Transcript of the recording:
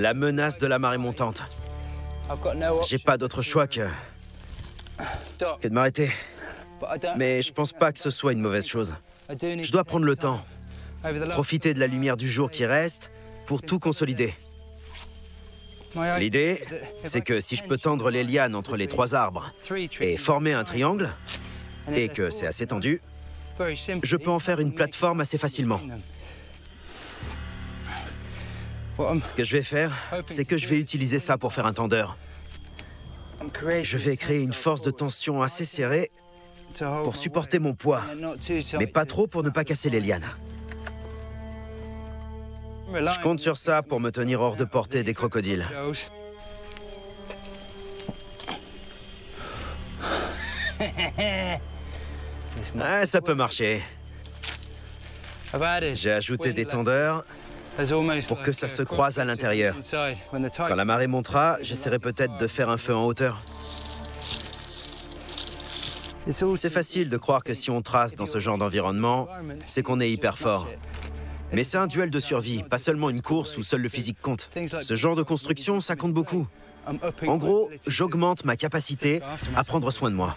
La menace de la marée montante. J'ai pas d'autre choix que, de m'arrêter. Mais je pense pas que ce soit une mauvaise chose. Je dois prendre le temps, profiter de la lumière du jour qui reste pour tout consolider. L'idée, c'est que si je peux tendre les lianes entre les trois arbres et former un triangle, et que c'est assez tendu, je peux en faire une plateforme assez facilement. Ce que je vais faire, c'est que je vais utiliser ça pour faire un tendeur. Je vais créer une force de tension assez serrée pour supporter mon poids, mais pas trop pour ne pas casser les lianes. Je compte sur ça pour me tenir hors de portée des crocodiles. Ah, ça peut marcher. J'ai ajouté des tendeurs pour que ça se croise à l'intérieur. Quand la marée montera, j'essaierai peut-être de faire un feu en hauteur. C'est facile de croire que si on trace dans ce genre d'environnement, c'est qu'on est hyper fort. Mais c'est un duel de survie, pas seulement une course où seul le physique compte. Ce genre de construction, ça compte beaucoup. En gros, j'augmente ma capacité à prendre soin de moi.